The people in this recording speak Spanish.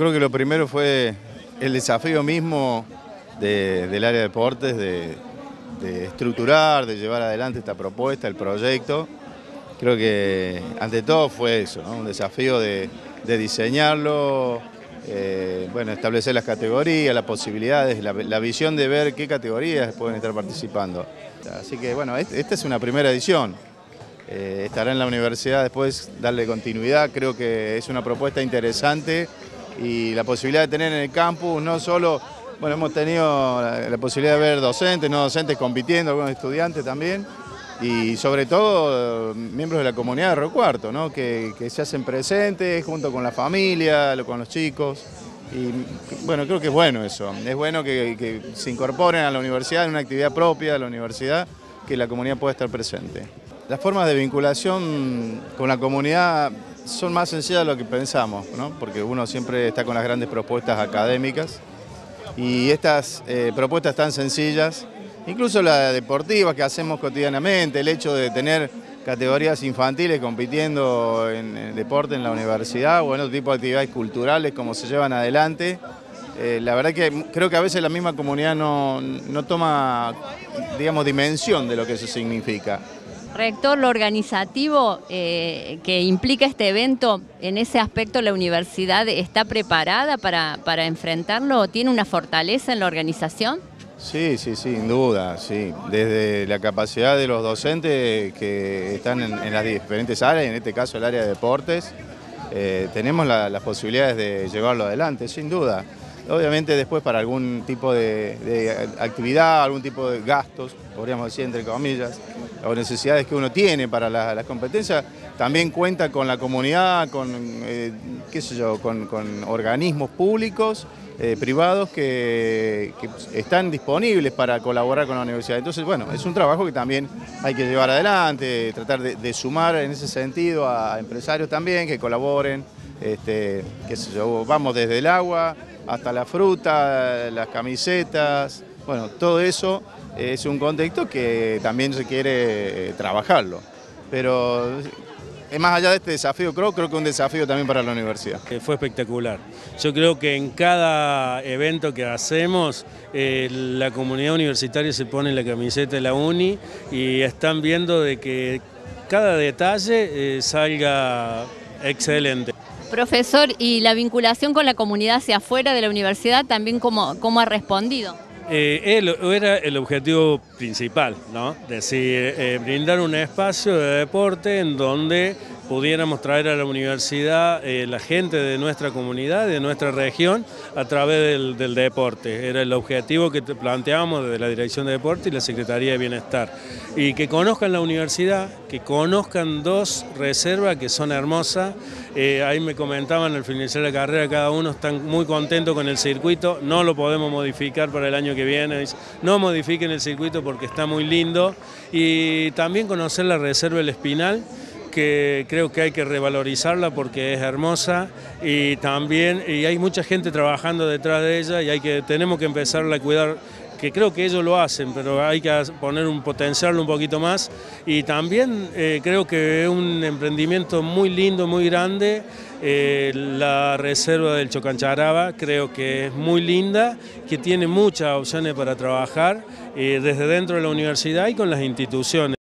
Creo que lo primero fue el desafío mismo del área de deportes, de, estructurar, de llevar adelante esta propuesta, el proyecto. Creo que ante todo fue eso, un desafío de, diseñarlo, eh, bueno, establecer las categorías, las posibilidades, la, visión de ver qué categorías pueden estar participando. Así que bueno, esta es una primera edición. Eh, estará en la universidad después darle continuidad, creo que es una propuesta interesante y la posibilidad de tener en el campus no solo, bueno, hemos tenido la, posibilidad de ver docentes, no docentes compitiendo, algunos estudiantes también, y sobre todo miembros de la comunidad de Río Cuarto, ¿no? que, se hacen presentes junto con la familia, con los chicos. Y bueno, creo que es bueno eso, es bueno que se incorporen a la universidad en una actividad propia de la universidad, que la comunidad pueda estar presente. Las formas de vinculación con la comunidad son más sencillas de lo que pensamos, porque uno siempre está con las grandes propuestas académicas y estas eh, propuestas tan sencillas, incluso las deportivas que hacemos cotidianamente, el hecho de tener categorías infantiles compitiendo en, deporte en la universidad o en otro tipo de actividades culturales como se llevan adelante, eh, la verdad que creo que a veces la misma comunidad no, no toma digamos, dimensión de lo que eso significa. Rector, lo organizativo eh, que implica este evento, en ese aspecto la universidad está preparada para, para enfrentarlo, ¿tiene una fortaleza en la organización? Sí, sí, sin duda, sí. Desde la capacidad de los docentes que están en, las diferentes áreas, en este caso el área de deportes, eh, tenemos las posibilidades de llevarlo adelante, sin duda. Obviamente después para algún tipo de, actividad, algún tipo de gastos, podríamos decir entre comillas, o necesidades que uno tiene para las competencias, también cuenta con la comunidad, con, eh, qué sé yo, con, organismos públicos, eh, privados que, están disponibles para colaborar con la universidad. Entonces, bueno, es un trabajo que también hay que llevar adelante, tratar de, sumar en ese sentido a empresarios también que colaboren, este, qué sé yo, vamos desde el agua, hasta la fruta, las camisetas, bueno, todo eso es un contexto que también se quiere eh, trabajarlo. Pero más allá de este desafío, creo, creo que es un desafío también para la universidad. Fue espectacular. Yo creo que en cada evento que hacemos, eh, la comunidad universitaria se pone la camiseta de la uni y están viendo de que cada detalle eh, salga excelente. Profesor, ¿y la vinculación con la comunidad hacia afuera de la universidad también cómo, cómo ha respondido? Eh, era el objetivo principal, ¿no? decir, eh, brindar un espacio de deporte en donde pudiéramos traer a la universidad eh, la gente de nuestra comunidad, de nuestra región, a través del, deporte. Era el objetivo que planteábamos desde la Dirección de Deporte y la Secretaría de Bienestar. Y que conozcan la universidad, que conozcan dos reservas que son hermosas. Eh, ahí me comentaban al finalizar la carrera, cada uno está muy contento con el circuito, no lo podemos modificar para el año que viene. No modifiquen el circuito porque está muy lindo. Y también conocer la reserva El Espinal, que creo que hay que revalorizarla porque es hermosa y también y hay mucha gente trabajando detrás de ella y hay que, tenemos que empezarla a cuidar que creo que ellos lo hacen, pero hay que poner un potenciarlo un poquito más y también eh, creo que es un emprendimiento muy lindo, muy grande, eh, la reserva del Chocancharaba creo que es muy linda, que tiene muchas opciones para trabajar eh, desde dentro de la universidad y con las instituciones.